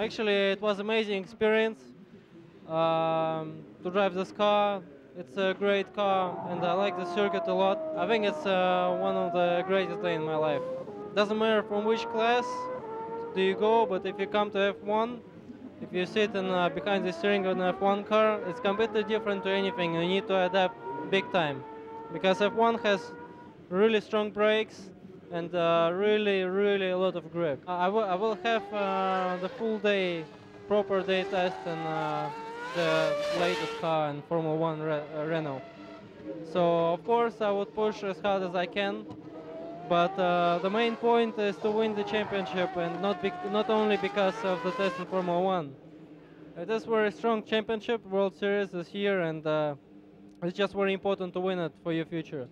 actually, it was amazing experience um, to drive this car. It's a great car, and I like the circuit a lot. I think it's uh, one of the greatest day in my life. Doesn't matter from which class do you go, but if you come to F1, if you sit in, uh, behind the steering of an F1 car, it's completely different to anything. You need to adapt big time, because F1 has really strong brakes and uh, really, really a lot of grip. I, will, I will have uh, the full day, proper day test in uh, the latest car in Formula One Re- uh, Renault. So of course I would push as hard as I can, but uh, the main point is to win the championship, and not not only because of the test in Formula One. It is very strong championship. World Series is here, and uh, it's just very important to win it for your future.